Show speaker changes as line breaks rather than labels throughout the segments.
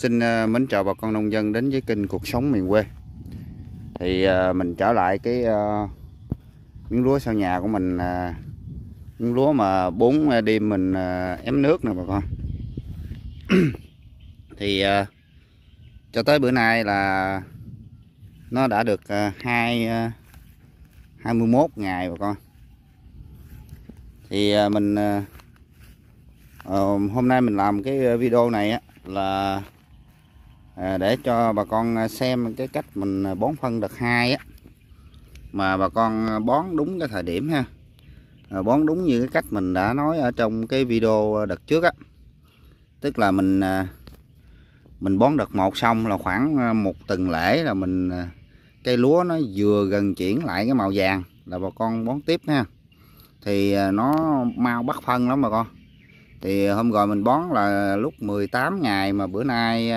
Xin ờ, mến chào bà con nông dân đến với kênh Cuộc Sống Miền Quê. Thì ờ, mình trở lại cái ờ, miếng lúa sau nhà của mình Miếng lúa mà bốn đêm mình ém nước nè bà con. Thì cho tới bữa nay là nó đã được hai hai 21 ngày bà con. Thì mình hôm nay mình làm cái video này á là à, để cho bà con à, xem cái cách mình à, bón phân đợt hai á mà bà con à, bón đúng cái thời điểm ha. À, bón đúng như cái cách mình đã nói ở trong cái video đợt trước á. Tức là mình mình bón đợt một xong là khoảng một tuần lễ là mình cây lúa nó vừa gần chuyển lại cái màu vàng là bà con bón tiếp ha. Thì nó mau bắt phân lắm bà con. Thì hôm rồi mình bón là lúc 18 ngày mà bữa nay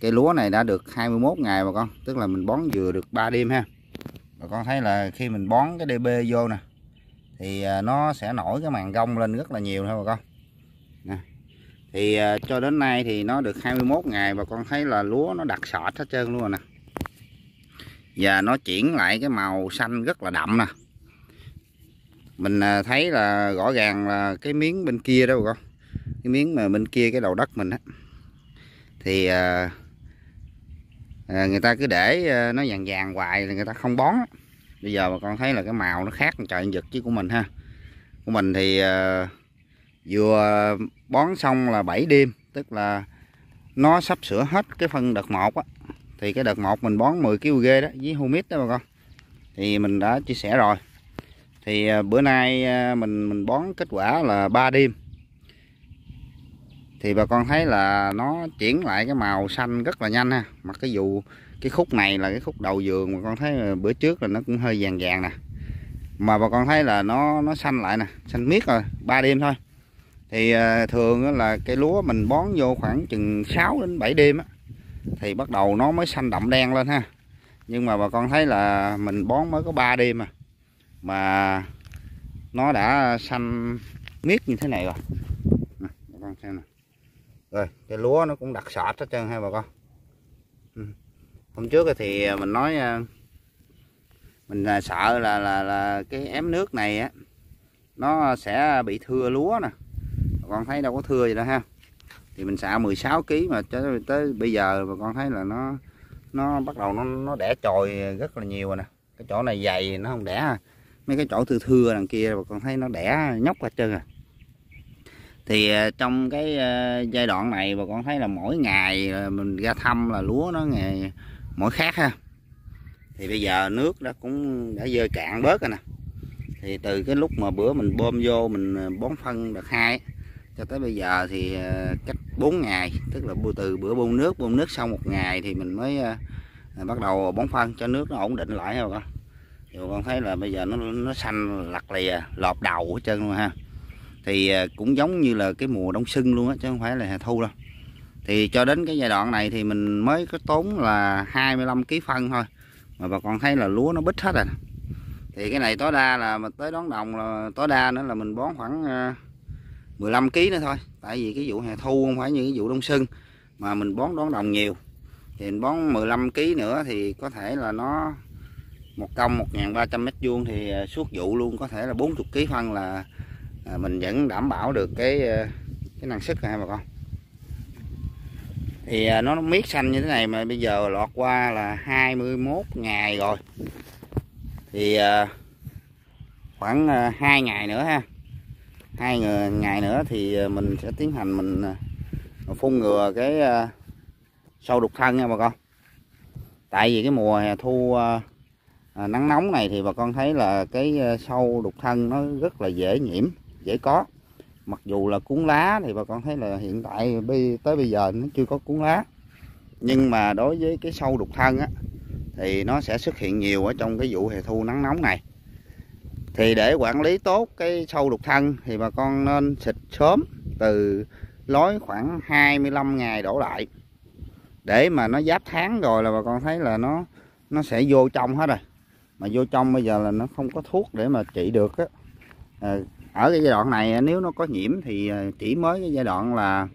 cây lúa này đã được 21 ngày bà con tức là mình bón vừa được 3 đêm ha. Bà con thấy là khi mình bón cái DB vô nè thì à, nó sẽ nổi cái màng gông lên rất là nhiều thôi bà con. Nè. thì à, cho đến nay thì nó được 21 ngày bà con thấy là lúa nó đặc sọt hết trơn luôn rồi nè. Và nó chuyển lại cái màu xanh rất là đậm nè. Mình à, thấy là rõ ràng là cái miếng bên kia đó bà con cái miếng mà bên kia cái đầu đất mình á. Thì uh, à, người ta cứ để ờ, nó vàng vàng hoài là người ta không bón. Bây giờ bà con thấy là cái màu nó khác trời giật chứ của mình ha. Của mình thì à, vừa bón xong là 7 đêm tức là nó sắp sửa hết cái phân đợt 1 á. Thì cái đợt 1 mình bón 10 kg đó với humic đó bà con. Thì mình đã chia sẻ rồi. Thì ờ, bữa nay mình mình bón kết quả là 3 đêm thì bà con thấy là nó chuyển lại cái màu xanh rất là nhanh ha. Mà cái vụ cái khúc này là cái khúc đầu vườn mà con thấy bữa trước là nó cũng hơi vàng vàng nè. Mà bà con thấy là nó nó xanh lại nè xanh miết rồi ba đêm thôi. Thì ờ, thường là cây lúa mình bón vô khoảng chừng 6 đến 7 đêm á thì bắt đầu nó mới xanh đậm đen lên ha. Nhưng mà bà con thấy là mình bón mới có 3 đêm à. Mà nó đã xanh miết như thế này rồi. Nè, bà con xem nè rồi cái lúa nó cũng đặc sệt hết trơn hai bà con. Ừ. hôm trước thì mình nói à, mình à, sợ là là là cái ém nước này á nó sẽ bị thưa lúa nè. Bà con thấy đâu có thưa gì đâu ha. Thì mình xạ 16 kg mà tới, tới bây giờ bà con thấy là nó nó bắt đầu nó nó đẻ chồi rất là nhiều rồi nè. Cái chỗ này dày nó không đẻ mấy cái chỗ thưa thưa đằng kia bà con thấy nó đẻ nhóc ra trơn à thì ờ, trong cái ờ, giai đoạn này bà con thấy là mỗi ngày ờ, mình ra thăm là lúa nó ngày mỗi khác ha. Thì bây giờ nước đó cũng đã dơi cạn bớt rồi nè. Thì từ cái lúc mà bữa mình bơm vô mình bón phân đợt hai cho tới bây giờ thì cách 4 ngày, tức là từ bữa bơm nước bơm nước sau một ngày thì mình mới bắt đầu bón phân cho nước nó ổn định lại rồi con. Thì con thấy là bây giờ nó nó xanh lặt lìa, lọp đầu hết trơn luôn ha thì à, cũng giống như là cái mùa đông sưng luôn á, chứ không phải là hè thu đâu. Thì cho đến cái giai đoạn này thì mình mới có tốn là 25 kg phân thôi, mà bà con thấy là lúa nó bít hết rồi thì cái này tối đa là, mà tới đón đồng là, tối đa nữa là mình bón khoảng à, 15 kg nữa thôi. Tại vì cái vụ hè thu không phải như cái vụ đông sưng, mà mình bón đón đồng nhiều. Thì mình bón 15 kg nữa thì có thể là nó một công 1.300 mét vuông thì à, suốt vụ luôn. Có thể là 40 kg phân là à, mình vẫn đảm bảo được cái ờ, cái năng suất này bà con? Thì à, nó miết xanh như thế này mà bây giờ lọt qua là 21 ngày rồi. Thì à, khoảng à, 2 ngày nữa ha. Hai ngày nữa thì mình sẽ tiến hành mình phun ngừa cái sâu đục thân nha bà con. Tại vì cái mùa hè thu nắng nóng này thì bà con thấy là cái sâu đục thân nó rất là dễ nhiễm dễ có. Mặc dù là cuốn lá thì bà con thấy là hiện tại tới bây giờ nó chưa có cuốn lá. Nhưng mà đối với cái sâu đục thân á thì nó sẽ xuất hiện nhiều ở trong cái vụ hè thu nắng nóng này. Thì để quản lý tốt cái sâu đục thân thì bà con nên xịt sớm từ lối khoảng 25 ngày đổ lại. Để mà nó giáp tháng rồi là bà con thấy là nó nó sẽ vô trong hết rồi. Mà vô trong bây giờ là nó không có thuốc để mà trị được á. À, ở cái giai đoạn này nếu nó có nhiễm thì ờ, chỉ mới cái giai đoạn là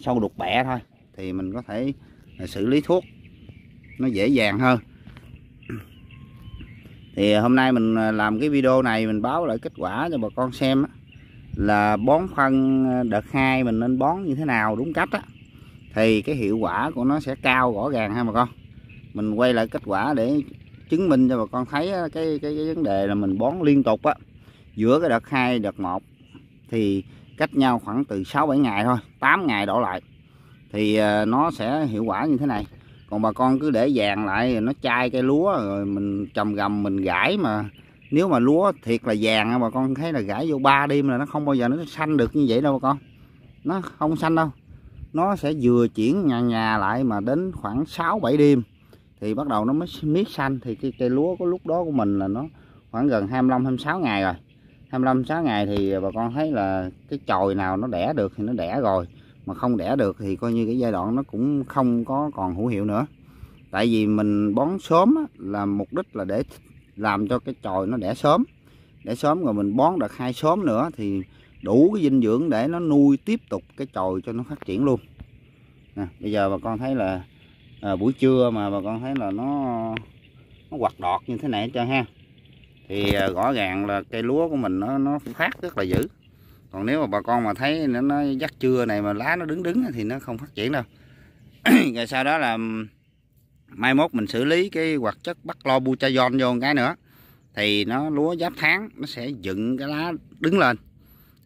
sâu đục bẹ thôi thì mình có thể ờ, xử lý thuốc nó dễ dàng hơn. Thì hôm nay mình ờ, làm cái video này mình báo lại kết quả cho bà con xem á, là bón phân đợt 2 mình nên bón như thế nào đúng cách á thì cái hiệu quả của nó sẽ cao rõ ràng ha bà con. Mình quay lại kết quả để chứng minh cho bà con thấy cái cái, cái vấn đề là mình bón liên tục á giữa cái đợt 2 đợt 1 thì cách nhau khoảng từ 6 7 ngày thôi 8 ngày đổ lại. Thì ờ, nó sẽ hiệu quả như thế này. Còn bà con cứ để vàng lại, nó chai cây lúa, rồi mình trồng gầm, mình gãi mà. Nếu mà lúa thiệt là vàng bà con thấy là gãi vô ba đêm là nó không bao giờ nó xanh được như vậy đâu bà con. Nó không xanh đâu. Nó sẽ vừa chuyển nhà nhà lại mà đến khoảng 6 7 đêm thì bắt đầu nó mới miết xanh. Thì cái cây lúa có lúc đó của mình là nó khoảng gần 25 26 ngày rồi. 25 6 ngày thì bà con thấy là cái chồi nào nó đẻ được thì nó đẻ rồi. Mà không đẻ được thì coi như cái giai đoạn nó cũng không có còn hữu hiệu nữa. Tại vì mình bón sớm á, là mục đích là để làm cho cái chồi nó đẻ sớm. Để sớm rồi mình bón đợt hai sớm nữa thì đủ cái dinh dưỡng để nó nuôi tiếp tục cái chồi cho nó phát triển luôn. Nè, bây giờ bà con thấy là à, buổi trưa mà bà con thấy là nó nó quặt đọt như thế này cho ha thì à, rõ ràng là cây lúa của mình nó nó phát rất là dữ. Còn nếu mà bà con mà thấy nó, nó dắt trưa này mà lá nó đứng đứng thì nó không phát triển đâu. Rồi sau đó là mai mốt mình xử lý cái hoạt chất bắt lo butazon vô một cái nữa. Thì nó lúa giáp tháng nó sẽ dựng cái lá đứng lên.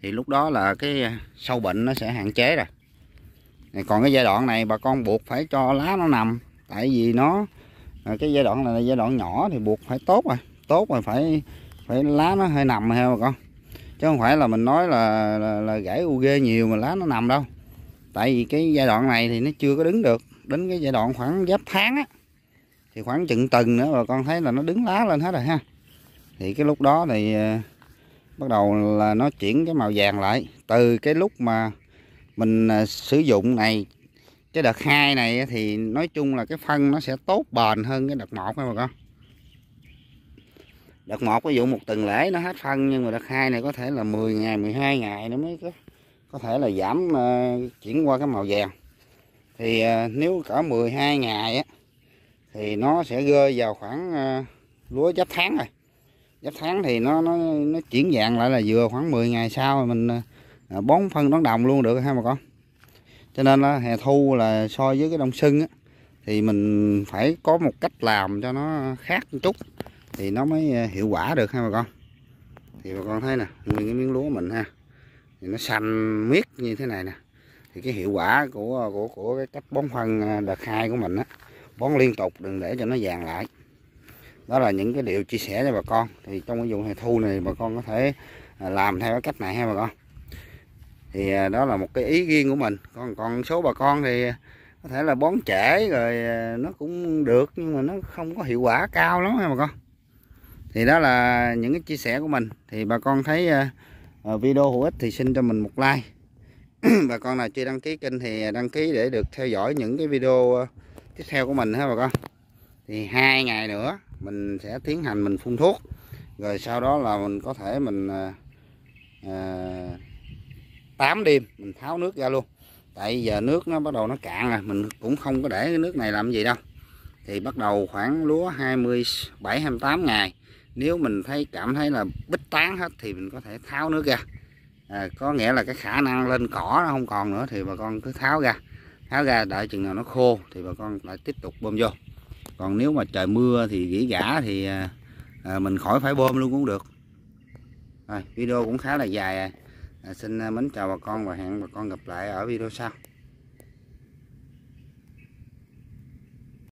Thì lúc đó là cái à, sâu bệnh nó sẽ hạn chế rồi. Còn cái giai đoạn này bà con buộc phải cho lá nó nằm. Tại vì nó à, cái giai đoạn này là giai đoạn nhỏ thì buộc phải tốt rồi tốt mà phải phải lá nó hơi nằm ha bà con. Chứ không phải là mình nói là là, là gãy UG nhiều mà lá nó nằm đâu. Tại vì cái giai đoạn này thì nó chưa có đứng được. Đến cái giai đoạn khoảng giáp tháng á thì khoảng chừng tuần nữa bà con thấy là nó đứng lá lên hết rồi ha. Thì cái lúc đó thì ờ, bắt đầu là nó chuyển cái màu vàng lại. Từ cái lúc mà mình ờ, sử dụng này cái đợt hai này thì nói chung là cái phân nó sẽ tốt bền hơn cái đợt một các bà con đợt một ví dụ một tuần lễ nó hết phân nhưng mà đợt hai này có thể là 10 ngày 12 ngày nó mới có có thể là giảm uh, chuyển qua cái màu vàng. Thì uh, nếu cỡ 12 ngày á thì nó sẽ rơi vào khoảng uh, lúa giáp tháng rồi. Giáp tháng thì nó nó nó chuyển dạng lại là vừa khoảng 10 ngày sau mình uh, bón phân đón đồng luôn được ha bà con. Cho nên là hè thu là so với cái đông sưng á thì mình phải có một cách làm cho nó khác một chút thì nó mới ờ, hiệu quả được ha bà con. Thì bà con thấy nè, nguyên cái miếng lúa mình ha, thì nó xanh miết như thế này nè. Thì cái hiệu quả của ờ, của của cái cách bón phân ờ, đợt hai của mình á, bón liên tục đừng để cho nó vàng lại. Đó là những cái điều chia sẻ cho bà con. Thì trong cái vụ hè thu này bà con có thể làm theo cái cách này ha bà con. Thì đó là một cái ý riêng của mình. Còn còn số bà con thì có thể là bón trễ rồi nó cũng được nhưng mà nó không có hiệu quả cao lắm ha bà con thì đó là những cái chia sẻ của mình. Thì bà con thấy ờ, ờ, video hữu ích thì xin cho mình một like. Bà con nào chưa đăng ký kênh thì đăng ký để được theo dõi những cái video ờ, tiếp theo của mình ha bà con. Thì hai ngày nữa mình sẽ tiến hành mình phun thuốc. Rồi sau đó là mình có thể mình à, 8 đêm mình tháo nước ra luôn. Tại giờ nước nó bắt đầu nó cạn rồi mình cũng không có để cái nước này làm gì đâu. Thì bắt đầu khoảng lúa 27 28 ngày nếu mình thấy cảm thấy là bích tán hết thì mình có thể tháo nước ra. À, có nghĩa là cái khả năng lên cỏ nó không còn nữa thì bà con cứ tháo ra. Tháo ra đợi chừng nào nó khô thì bà con lại tiếp tục bơm vô. Còn nếu mà trời mưa thì gỉ gã thì à, à, mình khỏi phải bơm luôn cũng được. Rồi video cũng khá là dài à. À, xin à, mến chào bà con và hẹn bà con gặp lại ở video sau.